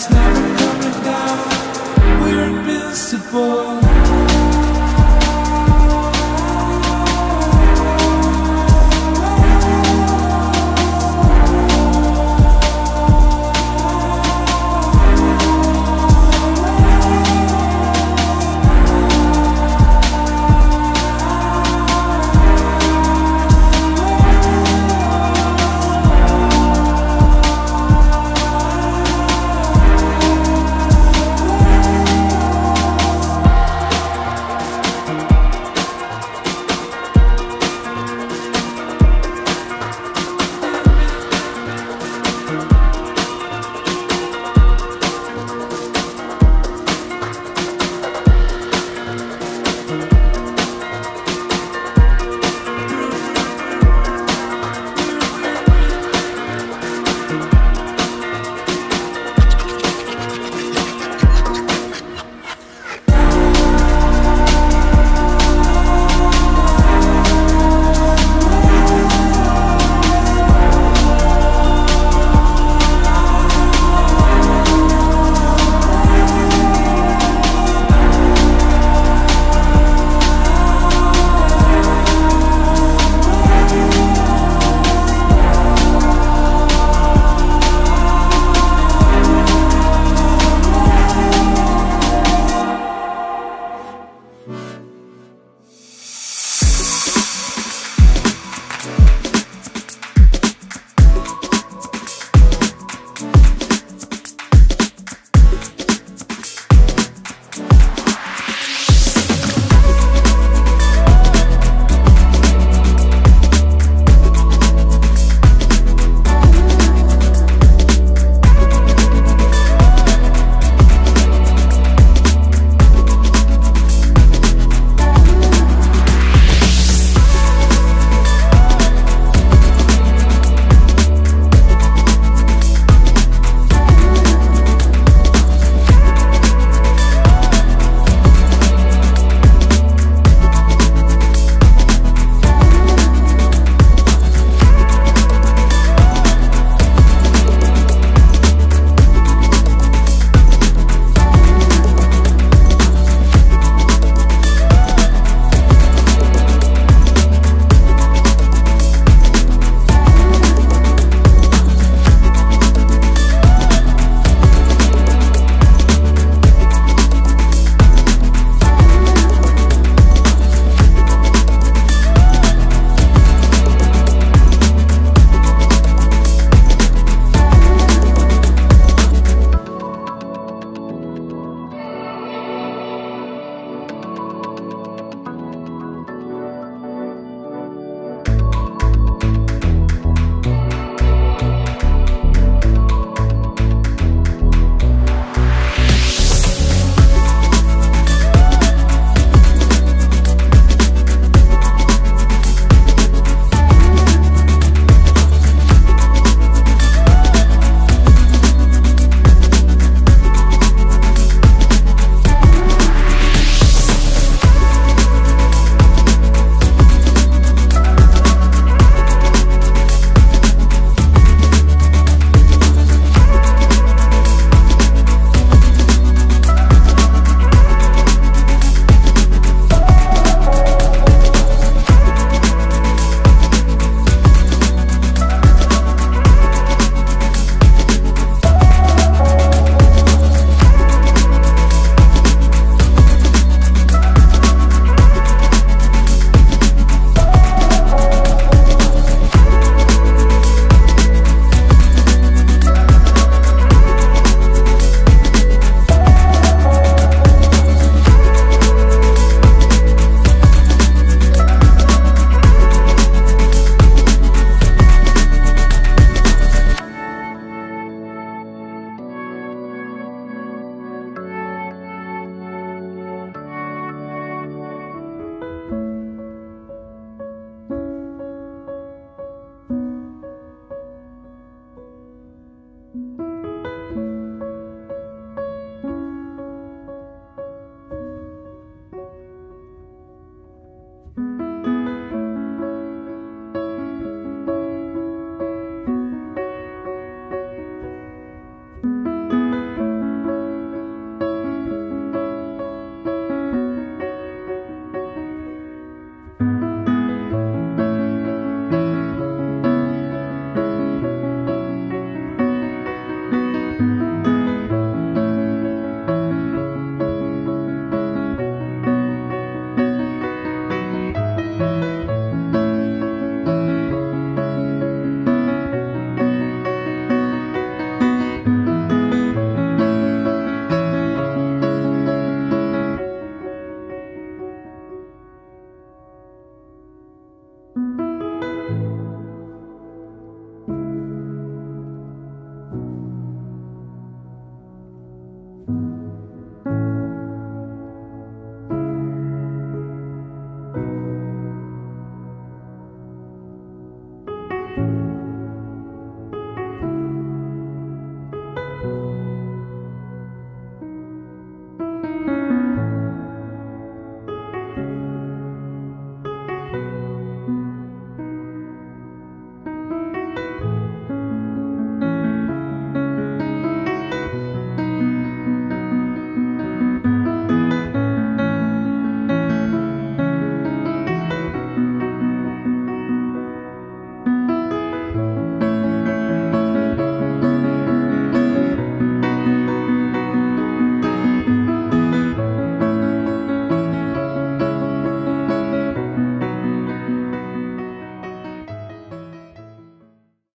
It's never coming down. We're invincible.